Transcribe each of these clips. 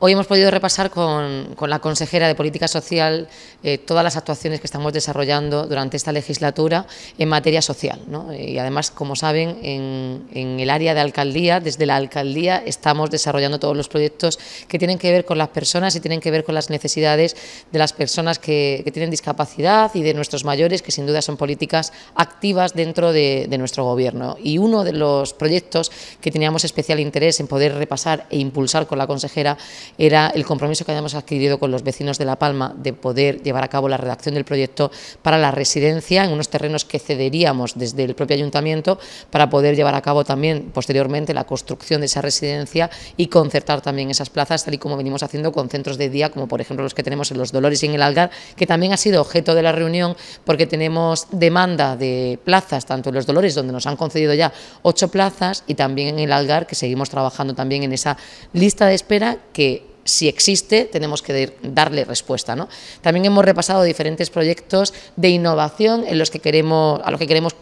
Hoy hemos podido repasar con, la consejera de Política Social eh, todas las actuaciones que estamos desarrollando durante esta legislatura en materia social. Y además, como saben, en, el área de alcaldía, desde la alcaldía, estamos desarrollando todos los proyectos que tienen que ver con las personas y tienen que ver con las necesidades de las personas que, tienen discapacidad y de nuestros mayores, que sin duda son políticas activas dentro de, de nuestro gobierno. Y uno de los proyectos que teníamos especial interés en poder repasar e impulsar con la consejera era el compromiso que habíamos adquirido con los vecinos de La Palma de poder llevar a cabo la redacción del proyecto para la residencia en unos terrenos que cederíamos desde el propio ayuntamiento para poder llevar a cabo también posteriormente la construcción de esa residencia y concertar también esas plazas, tal y como venimos haciendo con centros de día, como por ejemplo los que tenemos en Los Dolores y en el Algar, que también ha sido objeto de la reunión porque tenemos demanda de plazas, tanto en Los Dolores, donde nos han concedido ya ocho plazas, y también en el Algar, que seguimos trabajando también en esa lista de espera que si existe, tenemos que darle respuesta. ¿no? También hemos repasado diferentes proyectos de innovación en los que queremos, a los que queremos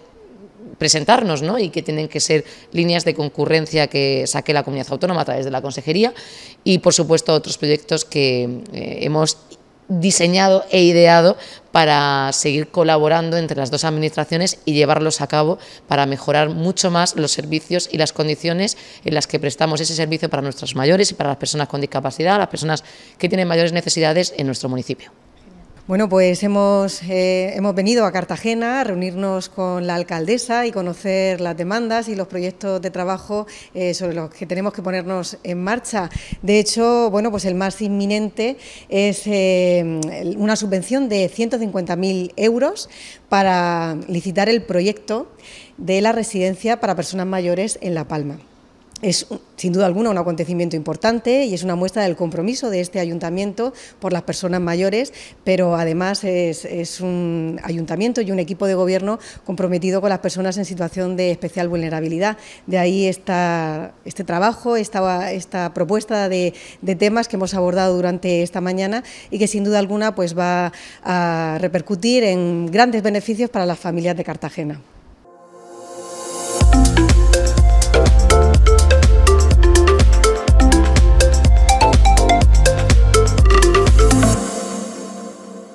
presentarnos ¿no? y que tienen que ser líneas de concurrencia que saque la comunidad autónoma a través de la consejería y, por supuesto, otros proyectos que eh, hemos diseñado e ideado para seguir colaborando entre las dos administraciones y llevarlos a cabo para mejorar mucho más los servicios y las condiciones en las que prestamos ese servicio para nuestros mayores y para las personas con discapacidad, las personas que tienen mayores necesidades en nuestro municipio. Bueno, pues hemos, eh, hemos venido a Cartagena a reunirnos con la alcaldesa y conocer las demandas y los proyectos de trabajo eh, sobre los que tenemos que ponernos en marcha. De hecho, bueno, pues el más inminente es eh, una subvención de 150.000 euros para licitar el proyecto de la residencia para personas mayores en La Palma. Es sin duda alguna un acontecimiento importante y es una muestra del compromiso de este ayuntamiento por las personas mayores, pero además es, un ayuntamiento y un equipo de gobierno comprometido con las personas en situación de especial vulnerabilidad. De ahí está este trabajo, esta, esta propuesta de, de, temas que hemos abordado durante esta mañana y que sin duda alguna pues va a repercutir en grandes beneficios para las familias de Cartagena.